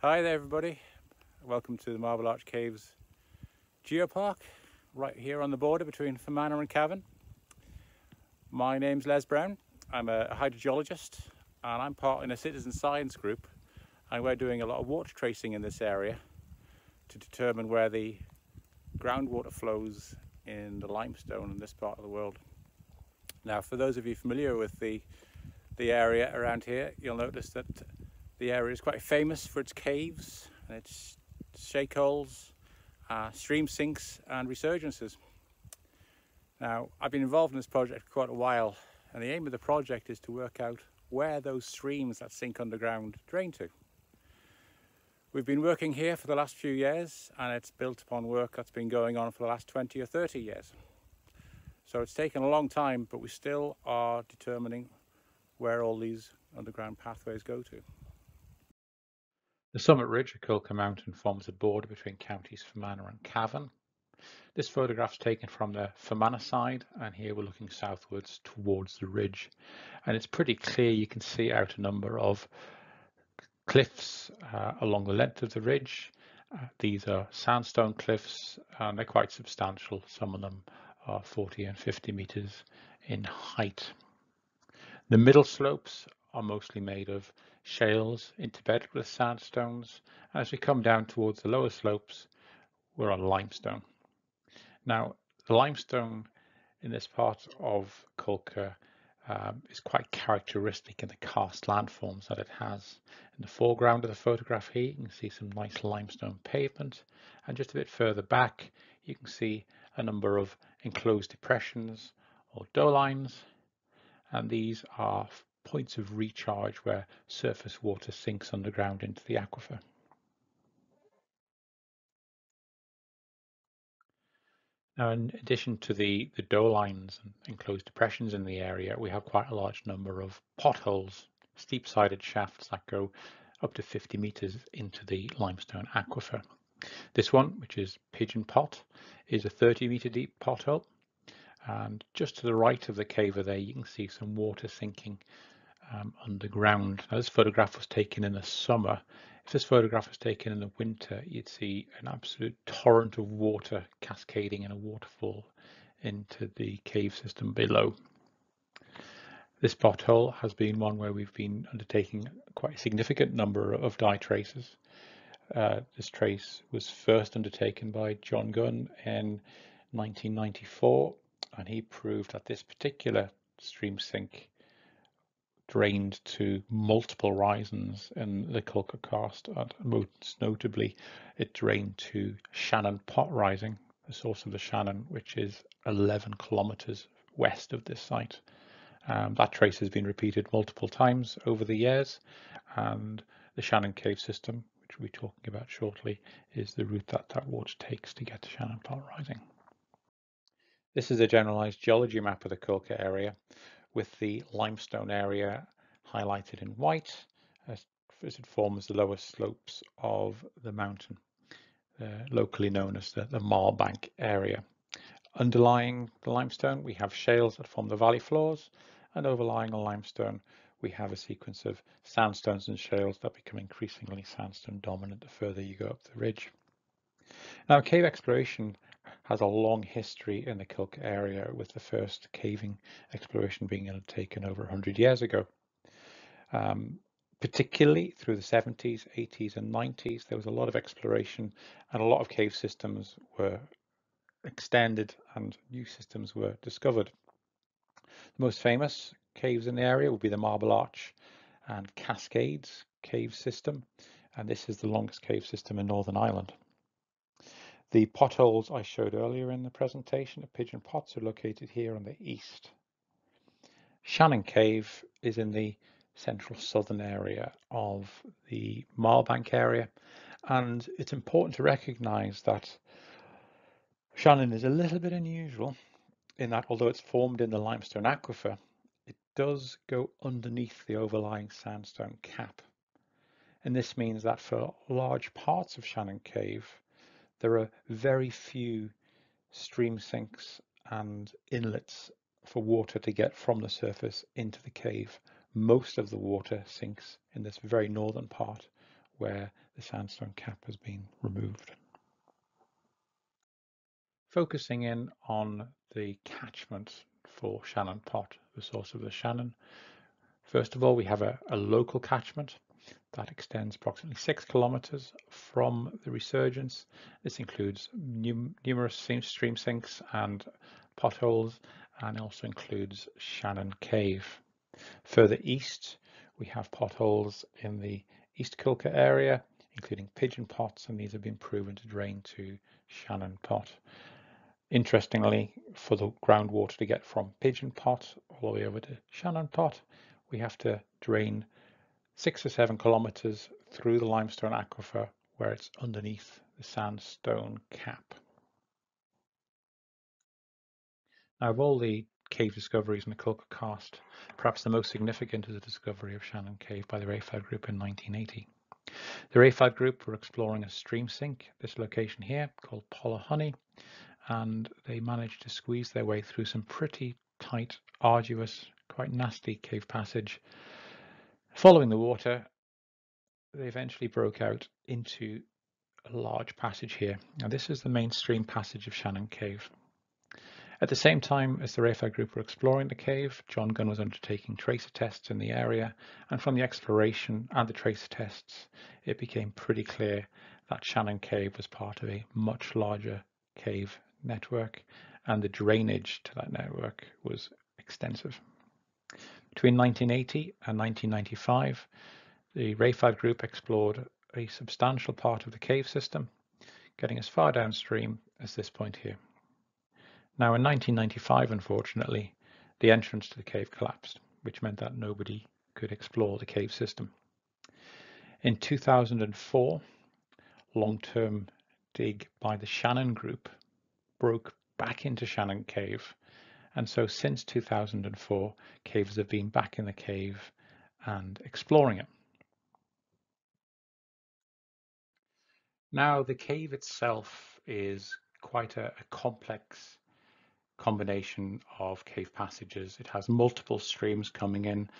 Hi there everybody, welcome to the Marble Arch Caves Geopark, right here on the border between Fermanagh and Cavan. My name's Les Brown, I'm a hydrogeologist and I'm part in a citizen science group and we're doing a lot of water tracing in this area to determine where the groundwater flows in the limestone in this part of the world. Now for those of you familiar with the, the area around here, you'll notice that the area is quite famous for its caves and its shake holes, uh, stream sinks and resurgences. Now I've been involved in this project for quite a while and the aim of the project is to work out where those streams that sink underground drain to. We've been working here for the last few years and it's built upon work that's been going on for the last 20 or 30 years. So it's taken a long time, but we still are determining where all these underground pathways go to. The summit ridge of Cuilcagh Mountain forms a border between counties Fermanagh and Cavan. This photograph is taken from the Fermanagh side and here we're looking southwards towards the ridge and it's pretty clear you can see out a number of cliffs uh, along the length of the ridge. Uh, these are sandstone cliffs and they're quite substantial. Some of them are 40 and 50 meters in height. The middle slopes are mostly made of shales interbedded with sandstones. As we come down towards the lower slopes, we're on limestone. Now, the limestone in this part of Cuilcagh um, is quite characteristic in the karst landforms that it has. In the foreground of the photograph here, you can see some nice limestone pavement. And just a bit further back, you can see a number of enclosed depressions or dolines. And these are points of recharge where surface water sinks underground into the aquifer. Now, in addition to the, the dolines and enclosed depressions in the area, we have quite a large number of potholes, steep-sided shafts that go up to 50 meters into the limestone aquifer. This one, which is Pigeon Pot, is a 30 meter deep pothole. And just to the right of the caver there, you can see some water sinking um, underground. Now, this photograph was taken in the summer if this photograph was taken in the winter, you'd see an absolute torrent of water cascading in a waterfall into the cave system below. This pothole has been one where we've been undertaking quite a significant number of dye traces. Uh, this trace was first undertaken by John Gunn in 1994 and he proved that this particular stream sink drained to multiple risings in the Cuilcagh Karst, and most notably, it drained to Shannon Pot Rising, the source of the Shannon, which is 11 kilometers west of this site. Um, that trace has been repeated multiple times over the years, and the Shannon Cave system, which we'll be talking about shortly, is the route that that water takes to get to Shannon Pot Rising. This is a generalized geology map of the Cuilcagh area with the limestone area highlighted in white as, as it forms the lower slopes of the mountain, uh, locally known as the, the Marlbank area. Underlying the limestone, we have shales that form the valley floors, and overlying the limestone, we have a sequence of sandstones and shales that become increasingly sandstone dominant the further you go up the ridge. Now, cave exploration has a long history in the Cuilcagh area with the first caving exploration being undertaken over 100 years ago. Um, particularly through the 70s, 80s and 90s, there was a lot of exploration and a lot of cave systems were extended and new systems were discovered. The most famous caves in the area would be the Marble Arch and Cascades cave system, and this is the longest cave system in Northern Ireland. The potholes I showed earlier in the presentation of Pigeon Pots are located here on the east. Shannon Cave is in the central southern area of the Marlbank area and it's important to recognize that Shannon is a little bit unusual in that although it's formed in the limestone aquifer it does go underneath the overlying sandstone cap and this means that for large parts of Shannon Cave there are very few stream sinks and inlets for water to get from the surface into the cave. Most of the water sinks in this very northern part where the sandstone cap has been removed. Focusing in on the catchment for Shannon Pot, the source of the Shannon. First of all, we have a, a local catchment that extends approximately six kilometers from the resurgence. This includes num numerous stream sinks and potholes and also includes Shannon Cave. Further east, we have potholes in the East Cuilcagh area, including pigeon pots, and these have been proven to drain to Shannon Pot. Interestingly, for the groundwater to get from Pigeon Pot all the way over to Shannon Pot, we have to drain six or seven kilometers through the limestone aquifer where it's underneath the sandstone cap. Now, of all the cave discoveries in the Cuilcagh Karst, perhaps the most significant is the discovery of Shannon Cave by the Rayfad Group in 1980. The Rayfad Group were exploring a stream sink, this location here, called Honey and they managed to squeeze their way through some pretty tight, arduous, quite nasty cave passage. Following the water, they eventually broke out into a large passage here. Now this is the mainstream passage of Shannon Cave. At the same time as the Rayfad group were exploring the cave, John Gunn was undertaking tracer tests in the area, and from the exploration and the tracer tests, it became pretty clear that Shannon Cave was part of a much larger cave network and the drainage to that network was extensive. Between 1980 and 1995, the Rayfad group explored a substantial part of the cave system, getting as far downstream as this point here. Now in 1995, unfortunately, the entrance to the cave collapsed, which meant that nobody could explore the cave system. In 2004, long-term dig by the Shannon Group broke back into Shannon Cave. And so since 2004, cavers have been back in the cave and exploring it. Now, the cave itself is quite a, a, complex combination of cave passages. It has multiple streams coming in,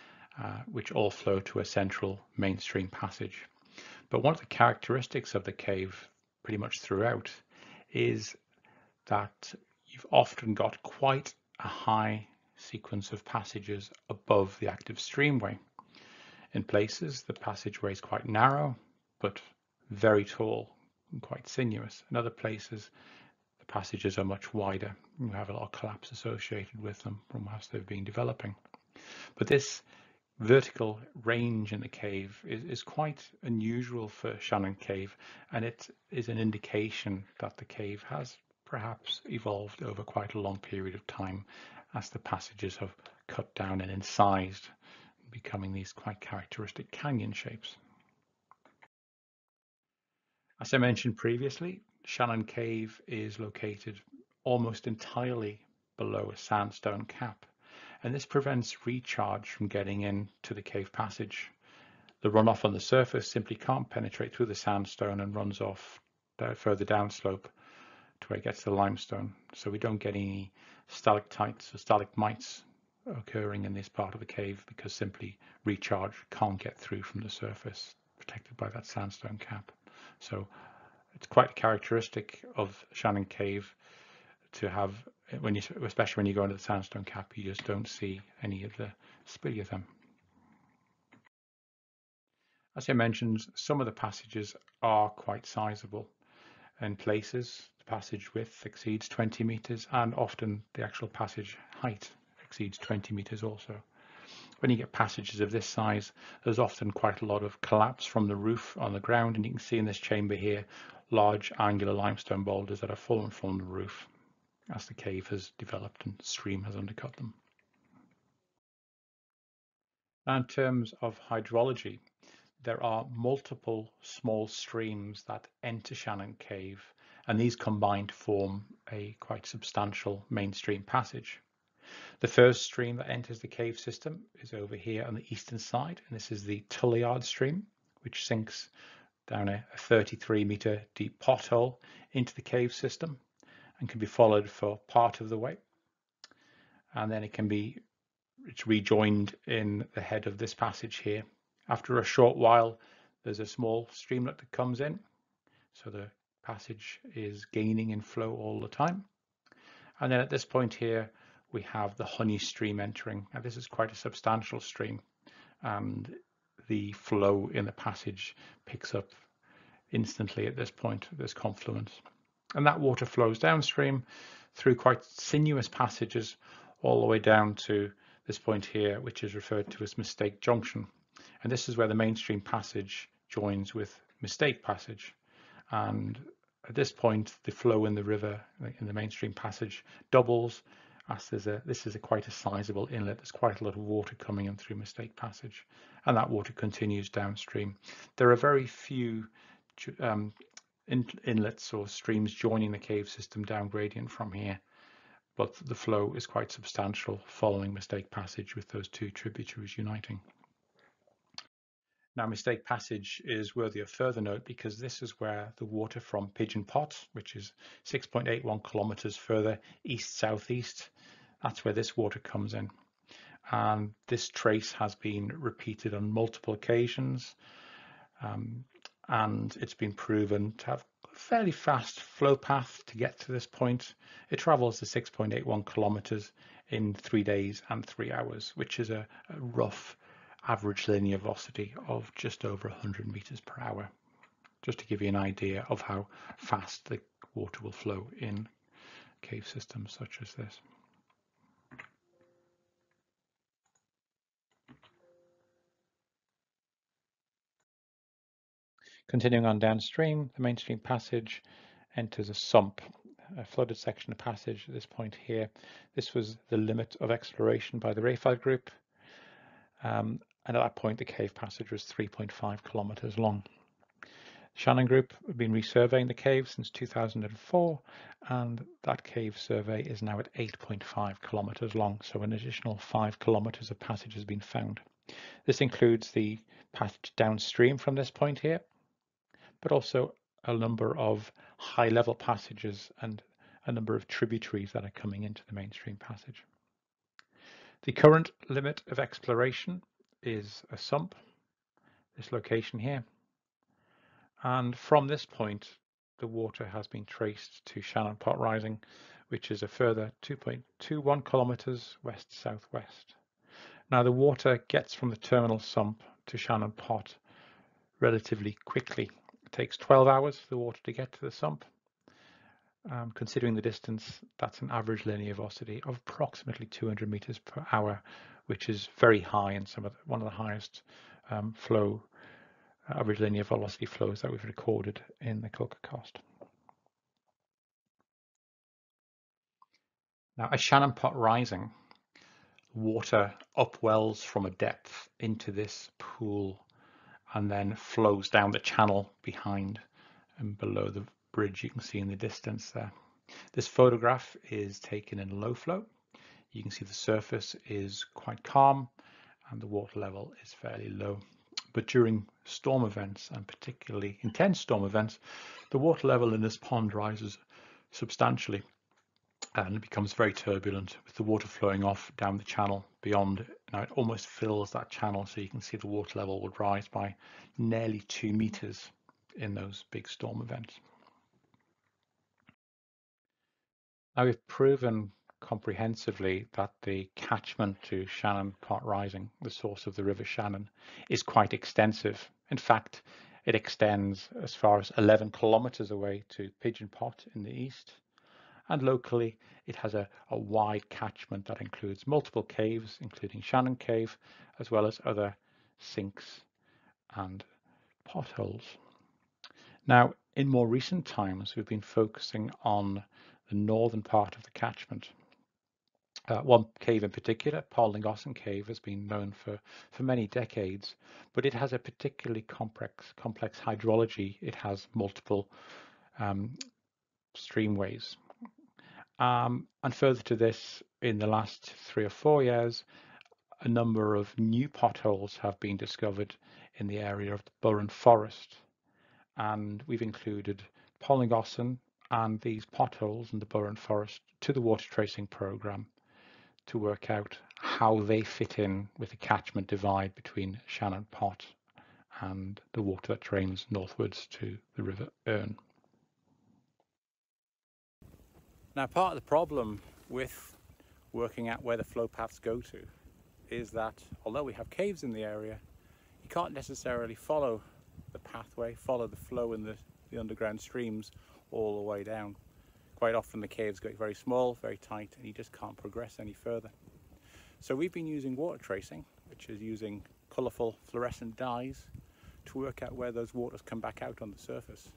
uh, which all flow to a central mainstream passage. But one of the characteristics of the cave, pretty much throughout, is that you've often got quite a high sequence of passages above the active streamway. In places, the passageway is quite narrow, but very tall and quite sinuous. In other places, the passages are much wider. You have a lot of collapse associated with them from as they've been developing. But this vertical range in the cave is, is quite unusual for Shannon Cave, and it is an indication that the cave has perhaps evolved over quite a long period of time as the passages have cut down and incised, becoming these quite characteristic canyon shapes. As I mentioned previously, Shannon Cave is located almost entirely below a sandstone cap, and this prevents recharge from getting into the cave passage. The runoff on the surface simply can't penetrate through the sandstone and runs off further downslope to where it gets the limestone. So we don't get any stalactites or stalagmites occurring in this part of the cave because simply recharge can't get through from the surface protected by that sandstone cap. So it's quite characteristic of Shannon Cave to have when you especially when you go into the sandstone cap you just don't see any of the speleothem. As I mentioned, some of the passages are quite sizable in places passage width exceeds 20 meters and often the actual passage height exceeds 20 meters also. When you get passages of this size, there's often quite a lot of collapse from the roof on the ground and you can see in this chamber here large angular limestone boulders that have fallen from the roof as the cave has developed and stream has undercut them. In terms of hydrology, there are multiple small streams that enter Shannon Cave and these combine to form a quite substantial mainstream passage. The first stream that enters the cave system is over here on the eastern side, and this is the Tullyard stream, which sinks down a 33 meter deep pothole into the cave system and can be followed for part of the way. And then it can be it's rejoined in the head of this passage here. After a short while, there's a small streamlet that comes in. So the passage is gaining in flow all the time. And then at this point here, we have the honey stream entering. Now this is quite a substantial stream and the flow in the passage picks up instantly at this point, this confluence. And that water flows downstream through quite sinuous passages all the way down to this point here, which is referred to as Mistake Junction. And this is where the mainstream passage joins with Mistake Passage. And at this point, the flow in the river in the mainstream passage doubles as there's a, this is a quite a sizable inlet. There's quite a lot of water coming in through Mistake Passage, and that water continues downstream. There are very few um, in, inlets or streams joining the cave system down gradient from here, but the flow is quite substantial following Mistake Passage with those two tributaries uniting. Now, Mistake Passage is worthy of further note because this is where the water from Pigeon Pot, which is 6.81 kilometers further east-southeast, that's where this water comes in. And this trace has been repeated on multiple occasions. Um, and it's been proven to have a fairly fast flow path to get to this point. It travels the 6.81 kilometers in three days and three hours, which is a, a rough average linear velocity of just over 100 meters per hour, just to give you an idea of how fast the water will flow in cave systems such as this. Continuing on downstream, the mainstream passage enters a sump, a flooded section of passage at this point here. This was the limit of exploration by the Rayfad group um, and at that point, the cave passage was 3.5 kilometers long. Shannon Group have been resurveying the cave since 2004, and that cave survey is now at 8.5 kilometers long, so an additional 5 kilometers of passage has been found. This includes the passage downstream from this point here, but also a number of high level passages and a number of tributaries that are coming into the mainstream passage. The current limit of exploration is a sump, this location here. And from this point, the water has been traced to Shannon Pot Rising, which is a further 2.21 kilometers west-southwest. Now the water gets from the terminal sump to Shannon Pot relatively quickly. It takes 12 hours for the water to get to the sump um, considering the distance, that's an average linear velocity of approximately 200 meters per hour, which is very high and some of the, one of the highest um, flow uh, average linear velocity flows that we've recorded in the Cuilcagh Karst. Now, as Shannon Pot rising, water upwells from a depth into this pool and then flows down the channel behind and below the bridge you can see in the distance there. This photograph is taken in low flow. You can see the surface is quite calm and the water level is fairly low. But during storm events and particularly intense storm events, the water level in this pond rises substantially and it becomes very turbulent with the water flowing off down the channel beyond. Now it almost fills that channel so you can see the water level would rise by nearly two meters in those big storm events. Now we've proven comprehensively that the catchment to Shannon Pot Rising, the source of the River Shannon, is quite extensive. In fact, it extends as far as 11 kilometers away to Pigeon Pot in the east. And locally, it has a, a wide catchment that includes multiple caves, including Shannon Cave, as well as other sinks and potholes. Now, in more recent times, we've been focusing on the northern part of the catchment. Uh, one cave in particular, Paul Llangollen Cave, has been known for, for many decades, but it has a particularly complex, complex hydrology. It has multiple um, streamways. Um, and further to this, in the last three or four years, a number of new potholes have been discovered in the area of the Burren Forest. And we've included Paul Llangollen and these potholes in the Burren Forest to the water tracing program to work out how they fit in with the catchment divide between Shannon Pot and the water that drains northwards to the River Erne. Now part of the problem with working out where the flow paths go to is that although we have caves in the area, you can't necessarily follow the pathway, follow the flow in the, the underground streams all the way down. Quite often the caves get very small, very tight, and you just can't progress any further. So we've been using water tracing, which is using colourful fluorescent dyes to work out where those waters come back out on the surface.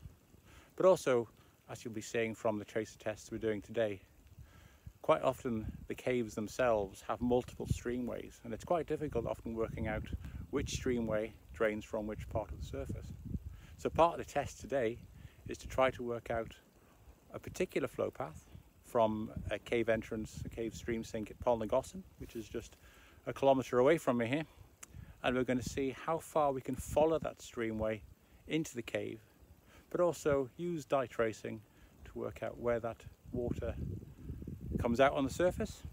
But also, as you'll be seeing from the tracer tests we're doing today, quite often the caves themselves have multiple streamways and it's quite difficult often working out which streamway drains from which part of the surface. So part of the test today is to try to work out a particular flow path from a cave entrance, a cave stream sink at Polnagossen, which is just a kilometre away from me here. And we're going to see how far we can follow that streamway into the cave, but also use dye tracing to work out where that water comes out on the surface.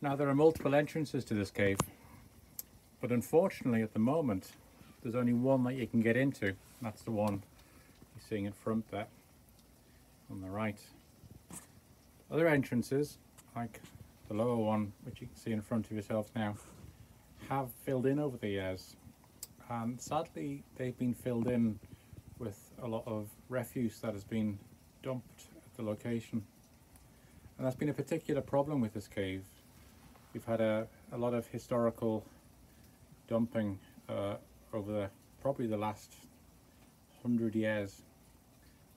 Now there are multiple entrances to this cave, but unfortunately at the moment there's only one that you can get into. That's the one you're seeing in front there, on the right. Other entrances, like the lower one, which you can see in front of yourself now, have filled in over the years. And sadly, they've been filled in with a lot of refuse that has been dumped at the location. And that's been a particular problem with this cave. We've had a, a lot of historical dumping uh, over the, probably the last hundred years.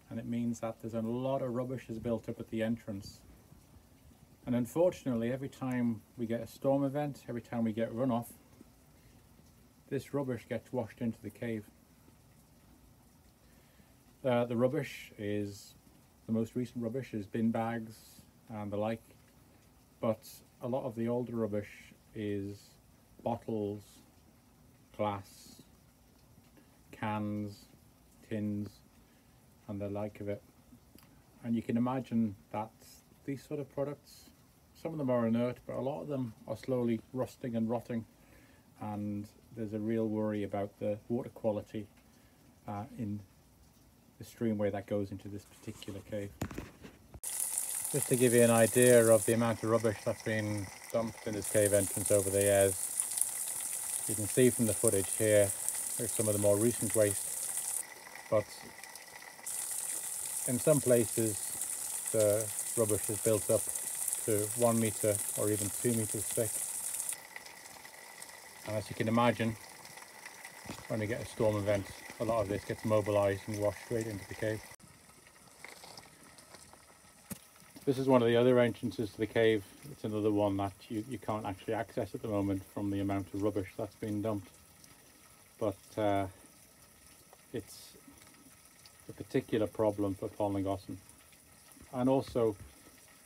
And it means that there's a lot of rubbish is built up at the entrance. And unfortunately, every time we get a storm event, every time we get runoff, this rubbish gets washed into the cave. Uh, the rubbish is, the most recent rubbish is bin bags and the like, but a lot of the older rubbish is bottles, glass, cans, tins, and the like of it. And you can imagine that these sort of products, some of them are inert, but a lot of them are slowly rusting and rotting. And there's a real worry about the water quality uh, in the streamway that goes into this particular cave. Just to give you an idea of the amount of rubbish that's been dumped in this cave entrance over the years, you can see from the footage here, there's some of the more recent waste, but in some places the rubbish is built up to one metre or even two metres thick. And as you can imagine, when we get a storm event, a lot of this gets mobilized and washed straight into the cave. This is one of the other entrances to the cave. It's another one that you, you can't actually access at the moment from the amount of rubbish that's been dumped. But uh, it's a particular problem for Polnagossen. And also,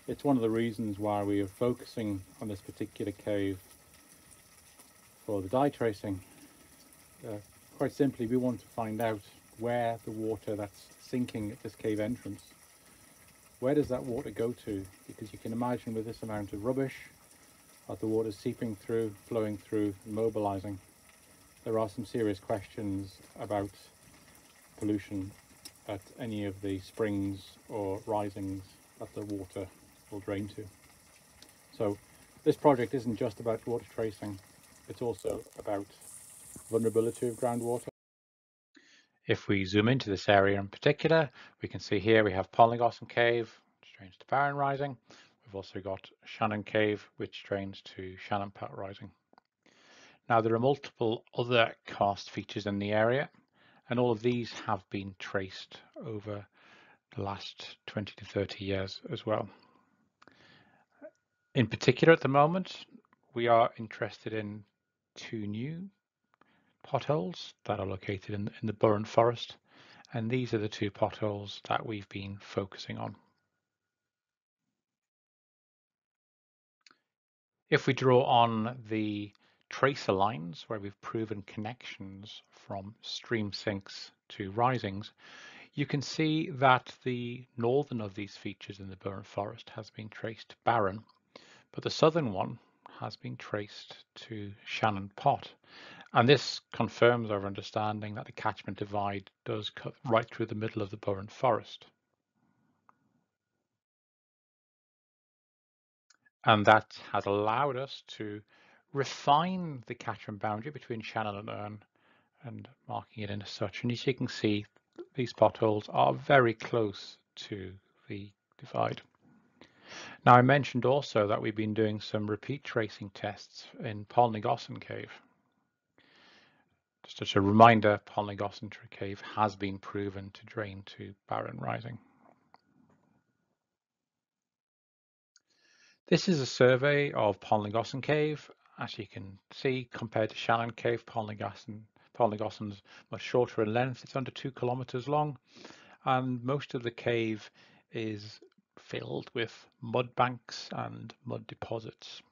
it's one of the reasons why we are focusing on this particular cave for the dye tracing. Uh, quite simply we want to find out where the water that's sinking at this cave entrance where does that water go to because you can imagine with this amount of rubbish that the water seeping through flowing through mobilizing there are some serious questions about pollution at any of the springs or risings that the water will drain to so this project isn't just about water tracing it's also about vulnerability of groundwater. If we zoom into this area in particular, we can see here we have Polnagossen Cave, which drains to Barron Rising. We've also got Shannon Cave, which drains to Shannon Pot Rising. Now there are multiple other karst features in the area, and all of these have been traced over the last 20 to 30 years as well. In particular at the moment, we are interested in two new potholes that are located in, in the Burren Forest. And these are the two potholes that we've been focusing on. If we draw on the tracer lines where we've proven connections from stream sinks to risings, you can see that the northern of these features in the Burren Forest has been traced barren, but the southern one has been traced to Shannon Pot. And this confirms our understanding that the catchment divide does cut right through the middle of the Burren Forest. And that has allowed us to refine the catchment boundary between Shannon and Erne and marking it in as such. And as you can see, these potholes are very close to the divide. Now I mentioned also that we've been doing some repeat tracing tests in Polnegossan Cave. Just as a reminder, Polnegossan Cave has been proven to drain to Barron Rising. This is a survey of Polnegossan Cave. As you can see, compared to Shannon Cave, Polnegossan is much shorter in length. It's under two kilometers long, and most of the cave is filled with mud banks and mud deposits.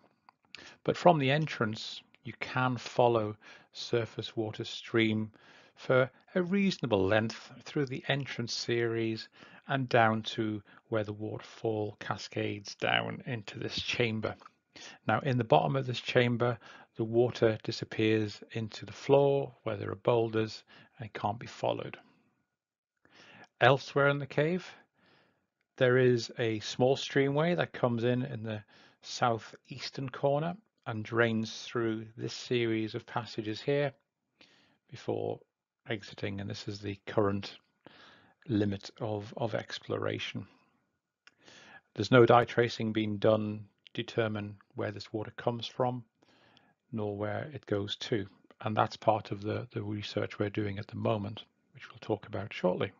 But from the entrance, you can follow surface water stream for a reasonable length through the entrance series and down to where the waterfall cascades down into this chamber. Now in the bottom of this chamber, the water disappears into the floor where there are boulders and can't be followed. Elsewhere in the cave, there is a small streamway that comes in in the southeastern corner and drains through this series of passages here before exiting. And this is the current limit of, of exploration. There's no dye tracing being done determine where this water comes from, nor where it goes to. And that's part of the, the research we're doing at the moment, which we'll talk about shortly.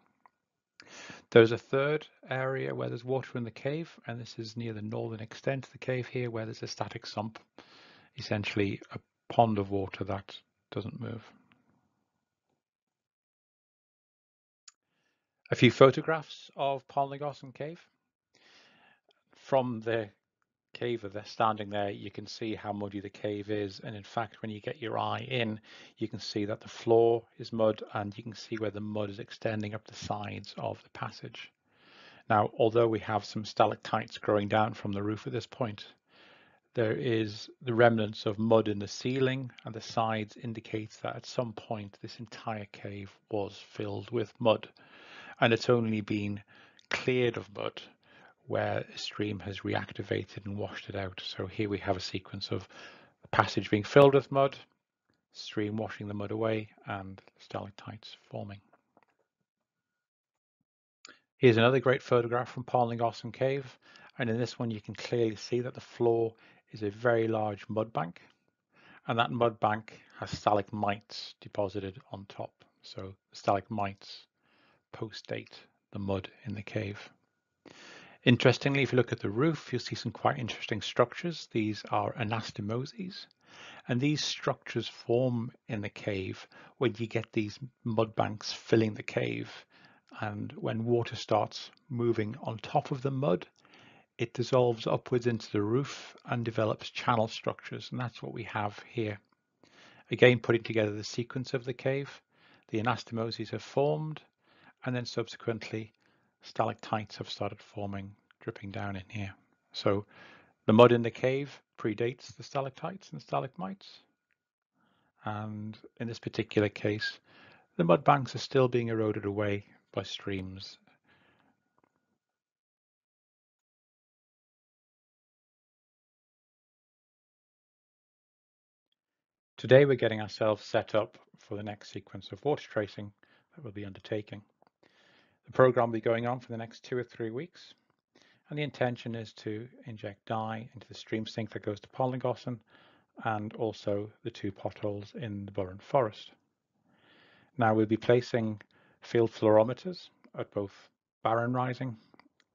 There's a third area where there's water in the cave, and this is near the northern extent of the cave here, where there's a static sump, essentially a pond of water that doesn't move. A few photographs of Polnegossan Cave. From the cave they're standing there, you can see how muddy the cave is. And in fact, when you get your eye in, you can see that the floor is mud and you can see where the mud is extending up the sides of the passage. Now, although we have some stalactites growing down from the roof at this point, there is the remnants of mud in the ceiling and the sides indicates that at some point this entire cave was filled with mud and it's only been cleared of mud where a stream has reactivated and washed it out. So here we have a sequence of the passage being filled with mud, stream washing the mud away, and stalactites forming. Here's another great photograph from Polnegossan Cave. And in this one, you can clearly see that the floor is a very large mud bank. And that mud bank has stalagmites deposited on top. So stalagmites post-date the mud in the cave. Interestingly, if you look at the roof, you'll see some quite interesting structures. These are anastomoses, and these structures form in the cave when you get these mud banks filling the cave. And when water starts moving on top of the mud, it dissolves upwards into the roof and develops channel structures. And that's what we have here. Again, putting together the sequence of the cave, the anastomoses have formed, and then subsequently stalactites have started forming, dripping down in here. So the mud in the cave predates the stalactites and stalagmites. And in this particular case, the mud banks are still being eroded away by streams. Today we're getting ourselves set up for the next sequence of water tracing that we'll be undertaking. The program will be going on for the next two or three weeks. And the intention is to inject dye into the stream sink that goes to Polnegossan and also the two potholes in the Burren Forest. Now we'll be placing field fluorometers at both Barron Rising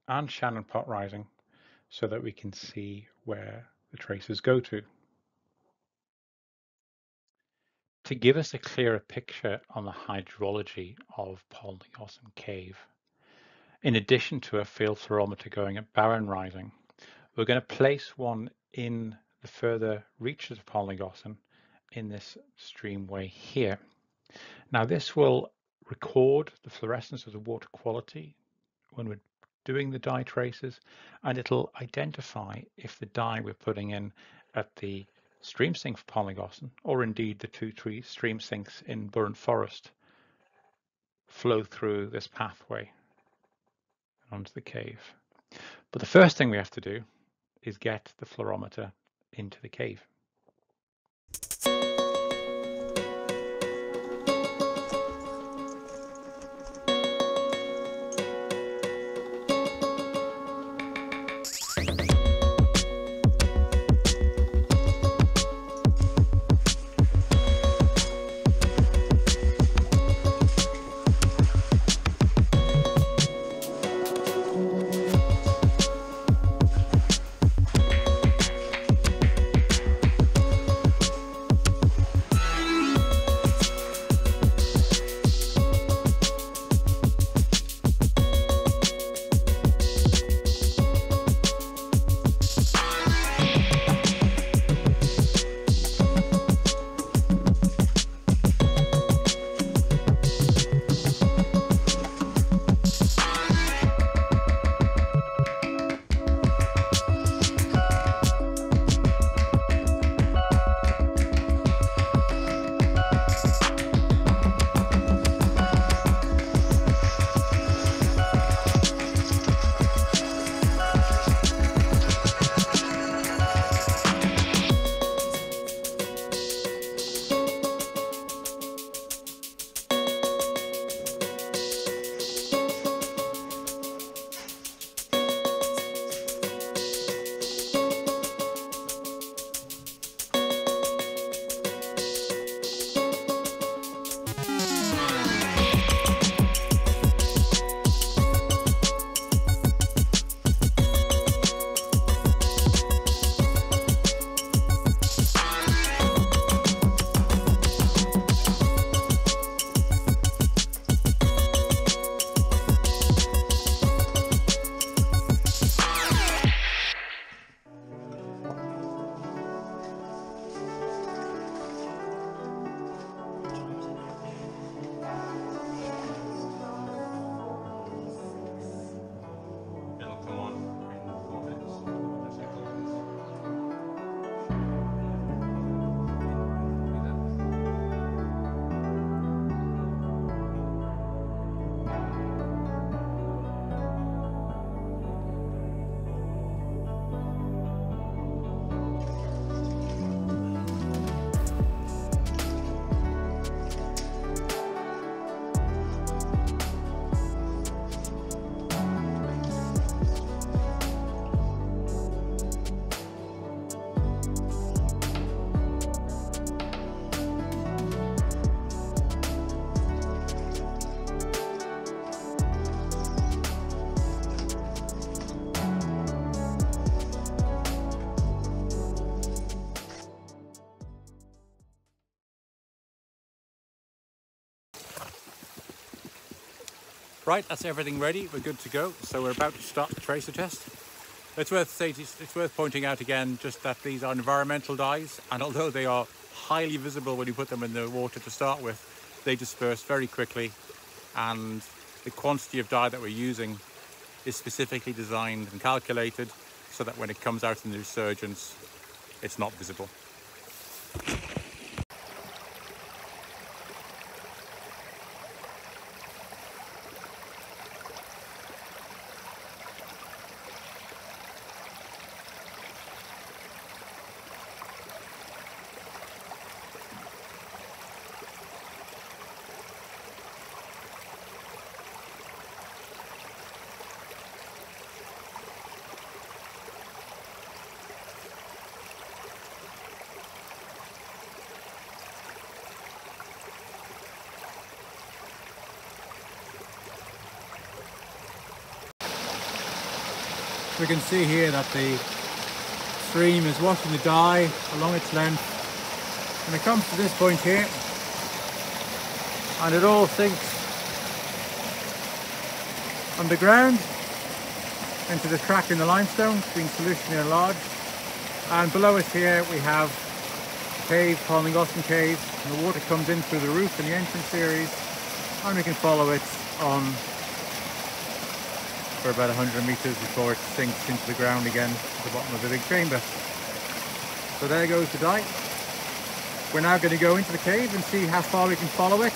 and Shannon Pot Rising so that we can see where the traces go to. To give us a clearer picture on the hydrology of Polnegossan Cave, in addition to a field fluorometer going at Barron Rising, we're going to place one in the further reaches of Polnegossan in this streamway here. Now this will record the fluorescence of the water quality when we're doing the dye traces and it'll identify if the dye we're putting in at the stream sink for Polnagossen or indeed the two three stream sinks in Burren Forest flow through this pathway onto the cave. But the first thing we have to do is get the fluorometer into the cave. Right, that's everything ready. We're good to go. So we're about to start the tracer test. It's worth it's worth pointing out again just that these are environmental dyes, and although they are highly visible when you put them in the water to start with, they disperse very quickly, and the quantity of dye that we're using is specifically designed and calculated so that when it comes out in the resurgence, it's not visible. We can see here that the stream is washing the dye along its length. And it comes to this point here and it all sinks underground into the crack in the limestone being solution enlarged. And below us here we have cave, Polnagossen Cave. And the water comes in through the roof in the entrance series and we can follow it on for about 100 meters before it sinks into the ground again at the bottom of the big chamber. So there goes the dike. We're now going to go into the cave and see how far we can follow it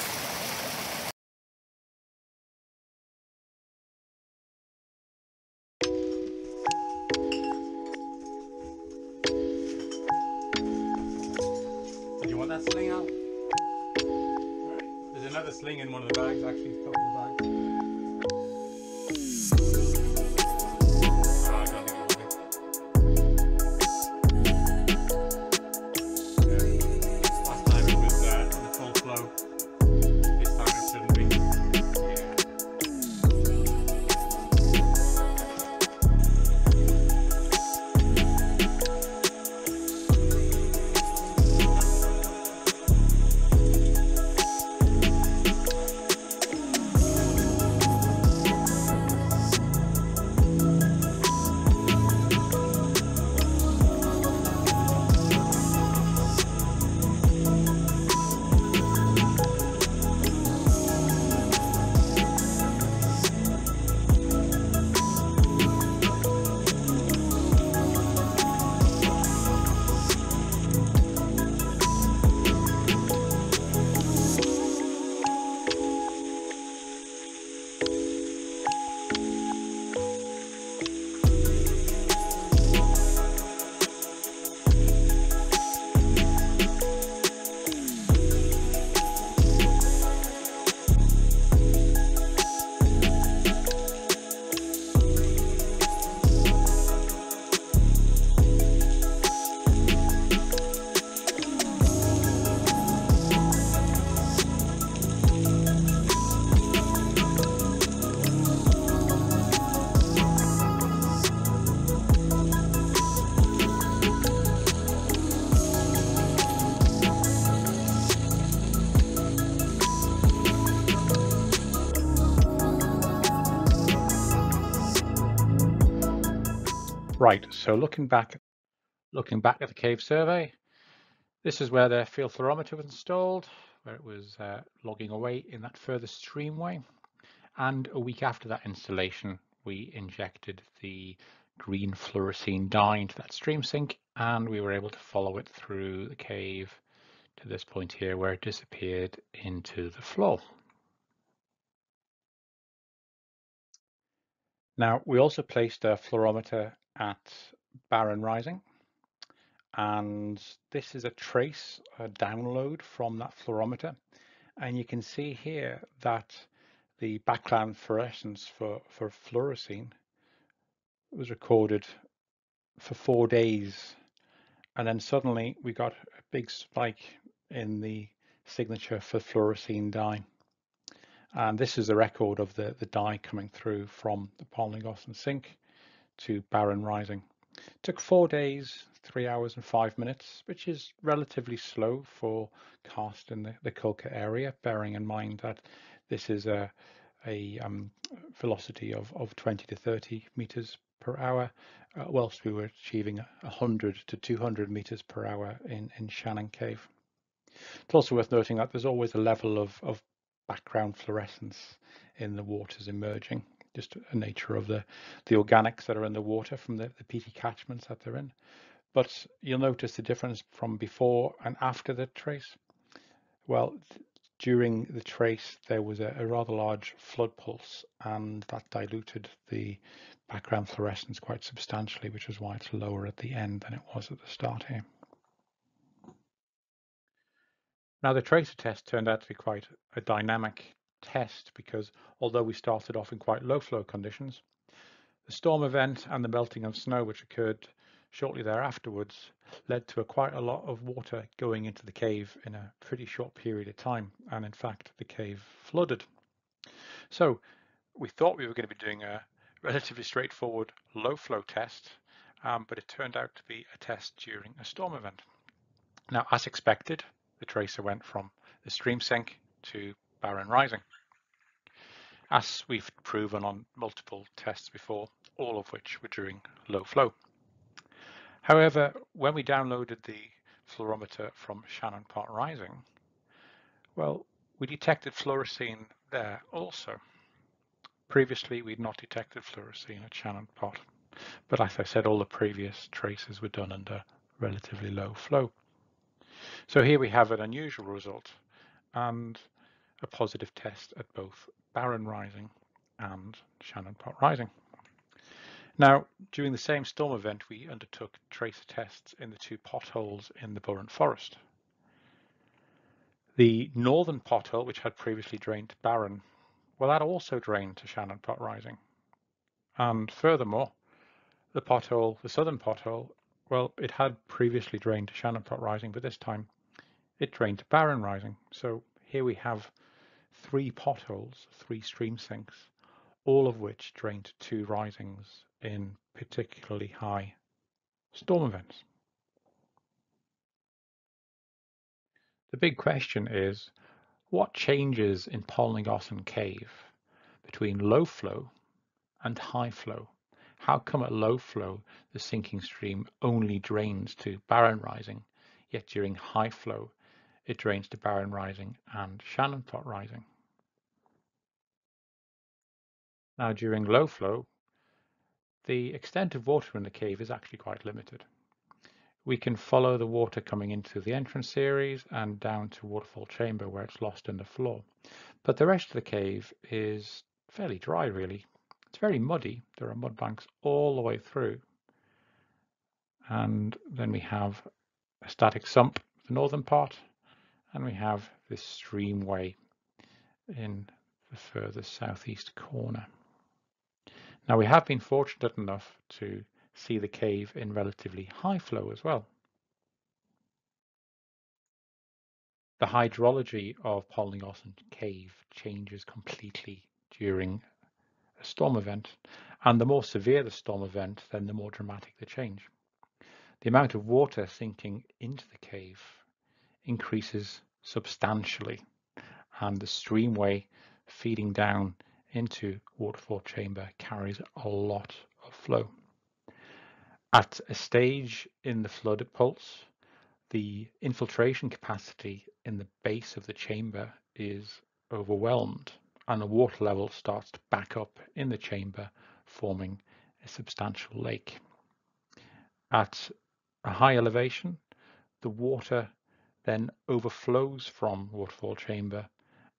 Right, so looking back, looking back at the cave survey, this is where the field fluorometer was installed, where it was uh, logging away in that further streamway. And a week after that installation, we injected the green fluorescein dye into that stream sink, and we were able to follow it through the cave to this point here where it disappeared into the floor. Now, we also placed a fluorometer at Barron Rising. And this is a trace, a download from that fluorometer. And you can see here that the background fluorescence for, for fluorescein was recorded for four days. And then suddenly we got a big spike in the signature for fluorescein dye. And this is a record of the, the dye coming through from the Polnagossen sink to Barron Rising. It took four days, three hours and five minutes, which is relatively slow for karst in the, the Cuilcagh area, bearing in mind that this is a, a um, velocity of, of 20 to 30 meters per hour, uh, whilst we were achieving 100 to 200 meters per hour in, in Shannon Cave. It's also worth noting that there's always a level of, of background fluorescence in the waters emerging just a nature of the, the organics that are in the water from the, the peaty catchments that they're in. But you'll notice the difference from before and after the trace. Well, during the trace, there was a, a rather large flood pulse and that diluted the background fluorescence quite substantially, which is why it's lower at the end than it was at the start here. Now the tracer test turned out to be quite a dynamic test because although we started off in quite low flow conditions, the storm event and the melting of snow which occurred shortly thereafterwards led to a quite a lot of water going into the cave in a pretty short period of time and in fact the cave flooded. So we thought we were going to be doing a relatively straightforward low flow test um, but it turned out to be a test during a storm event. Now as expected the tracer went from the stream sink to Barron Rising. As we've proven on multiple tests before, all of which were during low flow. However, when we downloaded the fluorometer from Shannon Pot Rising, well, we detected fluorescein there also. Previously, we'd not detected fluorescein at Shannon Pot, but as I said, all the previous traces were done under relatively low flow. So here we have an unusual result and a positive test at both Barron Rising and Shannon Pot Rising. Now, during the same storm event, we undertook tracer tests in the two potholes in the Burren Forest. The northern pothole, which had previously drained to Barron, well, that also drained to Shannon Pot Rising. And furthermore, the pothole, the southern pothole, well, it had previously drained to Shannon Pot Rising, but this time it drained to Barron Rising. So here we have three potholes, three stream sinks, all of which drain to two risings in particularly high storm events. The big question is, what changes in Polnagossen Cave between low flow and high flow? How come at low flow the sinking stream only drains to Barron Rising, yet during high flow it drains to Barron Rising and Shannon Pot Rising? Now during low flow, the extent of water in the cave is actually quite limited. We can follow the water coming into the entrance series and down to waterfall chamber where it's lost in the floor. But the rest of the cave is fairly dry really. It's very muddy. There are mud banks all the way through. And then we have a static sump, the northern part, and we have this streamway in the further southeast corner. Now we have been fortunate enough to see the cave in relatively high flow as well. The hydrology of Polnagossen Cave changes completely during a storm event, and the more severe the storm event, then the more dramatic the change. The amount of water sinking into the cave increases substantially, and the streamway feeding down into waterfall chamber carries a lot of flow. At a stage in the flood pulse, the infiltration capacity in the base of the chamber is overwhelmed and the water level starts to back up in the chamber, forming a substantial lake. At a high elevation, the water then overflows from waterfall chamber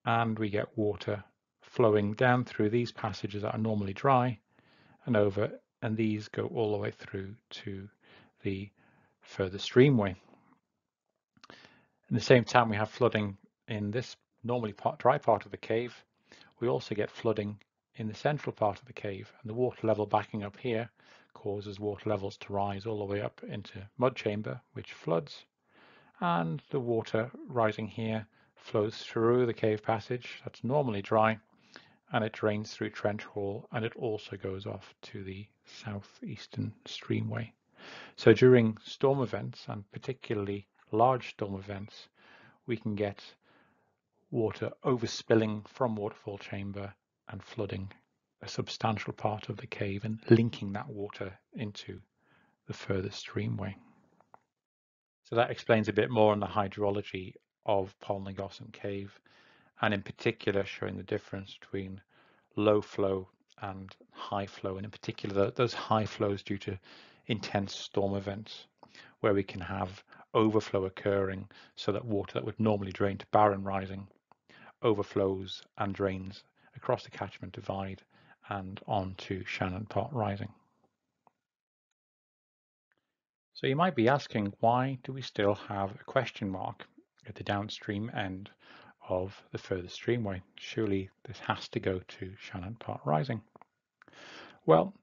and we get water flowing down through these passages that are normally dry and over, and these go all the way through to the further streamway. In the same time we have flooding in this normally part, dry part of the cave, we also get flooding in the central part of the cave and the water level backing up here causes water levels to rise all the way up into mud chamber which floods and the water rising here flows through the cave passage that's normally dry and it drains through Trench Hall and it also goes off to the southeastern streamway. So during storm events and particularly large storm events, we can get water overspilling from waterfall chamber and flooding a substantial part of the cave and linking that water into the further streamway. So that explains a bit more on the hydrology of Polnagossen Cave and in particular showing the difference between low flow and high flow, and in particular those high flows due to intense storm events where we can have overflow occurring so that water that would normally drain to Barron Rising overflows and drains across the catchment divide and onto Shannon Pot Rising. So you might be asking, why do we still have a question mark at the downstream end of the further streamway. Surely this has to go to Shannon Pot Rising. Well,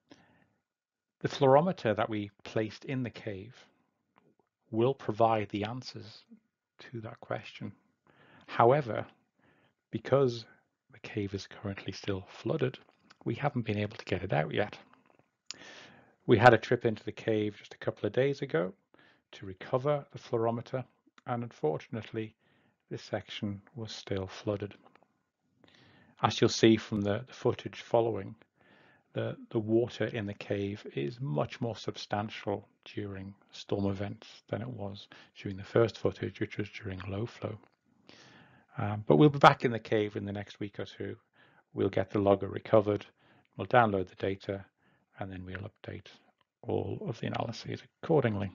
the fluorometer that we placed in the cave will provide the answers to that question. However, because the cave is currently still flooded, we haven't been able to get it out yet. We had a trip into the cave just a couple of days ago to recover the fluorometer and unfortunately this section was still flooded. As you'll see from the, the footage following, the, the water in the cave is much more substantial during storm events than it was during the first footage, which was during low flow. Um, but we'll be back in the cave in the next week or two we'll get the logger recovered, we'll download the data, and then we'll update all of the analyses accordingly.